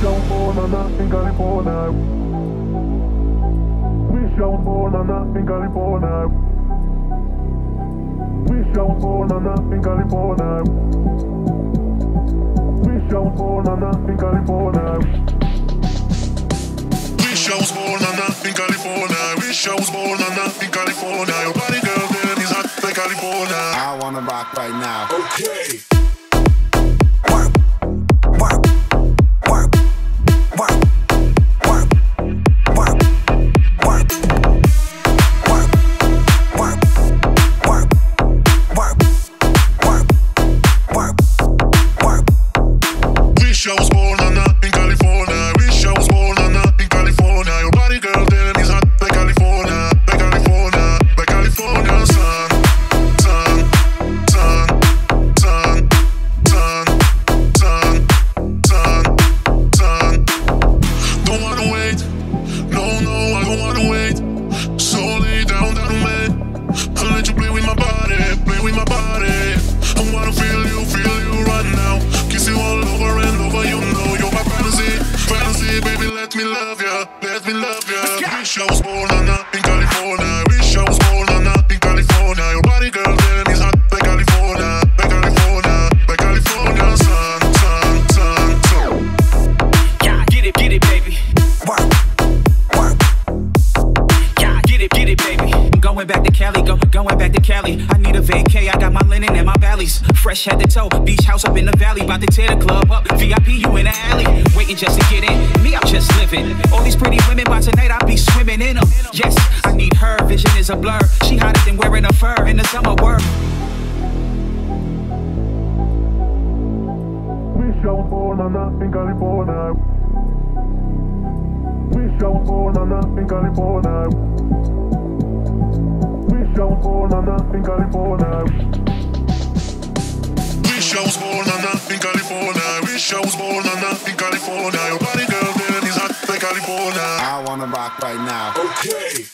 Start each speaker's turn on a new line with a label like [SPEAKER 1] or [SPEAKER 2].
[SPEAKER 1] shown born and up in California. We shown born and up in California. We shown born and up in California. We shown born and up in California.
[SPEAKER 2] We shown born and up in California. We shown born and up in California. Your body girl, then is hot like California.
[SPEAKER 3] I wanna rock right now.
[SPEAKER 2] Okay. My body, play with my body. I wanna feel you, feel you right now. Kiss you all over and over, you know you're my fantasy, fantasy, baby. Let me love ya, let me love ya. Wish I was born on
[SPEAKER 4] going back to Cali, go, going back to Cali. I need a vacay, I got my linen and my valleys. Fresh head to toe, beach house up in the valley. About to tear the club up. VIP, you in the alley. Waiting just to get in. Me, I'm just living. All these pretty women, by tonight I'll be swimming in them. Yes, I need her, vision is a blur. She hotter than wearing a fur in the summer work.
[SPEAKER 1] Wish I was born on a in California. Wish I was born a in California. Wish I was born in California.
[SPEAKER 2] Wish I was born on a in California. Wish I was born on a in California. Your body, girl, damn, is hot like California.
[SPEAKER 3] I wanna rock right now.
[SPEAKER 2] Okay.